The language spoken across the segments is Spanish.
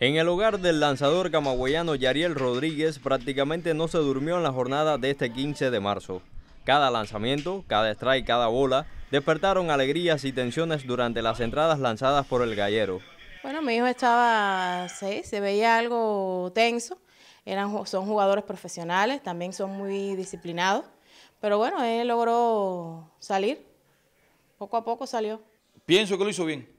En el hogar del lanzador camagüeyano Yariel Rodríguez prácticamente no se durmió en la jornada de este 15 de marzo. Cada lanzamiento, cada strike, cada bola despertaron alegrías y tensiones durante las entradas lanzadas por el gallero. Bueno, mi hijo estaba, sí, se veía algo tenso. Eran, son jugadores profesionales, también son muy disciplinados. Pero bueno, él logró salir. Poco a poco salió. Pienso que lo hizo bien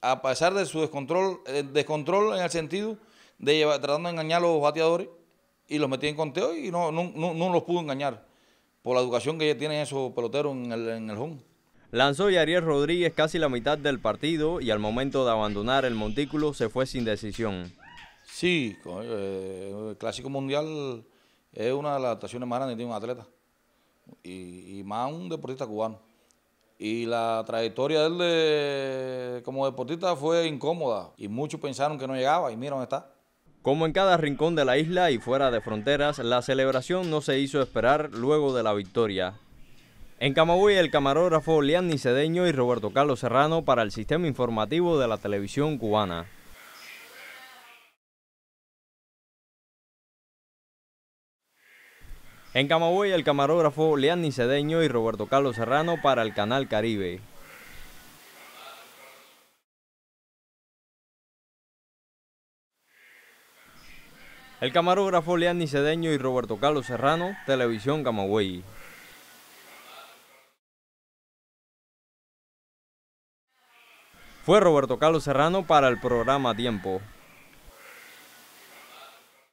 a pesar de su descontrol, eh, descontrol en el sentido de llevar, tratando de engañar a los bateadores y los metí en conteo y no, no, no, los pudo engañar por la educación que tienen esos peloteros en el, en el home. Lanzó Yariel Rodríguez casi la mitad del partido y al momento de abandonar el montículo se fue sin decisión. Sí, eh, el Clásico Mundial es una de las actuaciones más grandes que tiene un atleta y, y más un deportista cubano. Y la trayectoria de él de, como deportista fue incómoda y muchos pensaron que no llegaba y mira dónde está. Como en cada rincón de la isla y fuera de fronteras, la celebración no se hizo esperar luego de la victoria. En Camagüey, el camarógrafo Lianni Cedeño y Roberto Carlos Serrano para el sistema informativo de la televisión cubana. En Camagüey, el camarógrafo Leanni Cedeño y Roberto Carlos Serrano para el Canal Caribe. El camarógrafo Leanni Cedeño y Roberto Carlos Serrano, Televisión Camagüey. Fue Roberto Carlos Serrano para el programa Tiempo.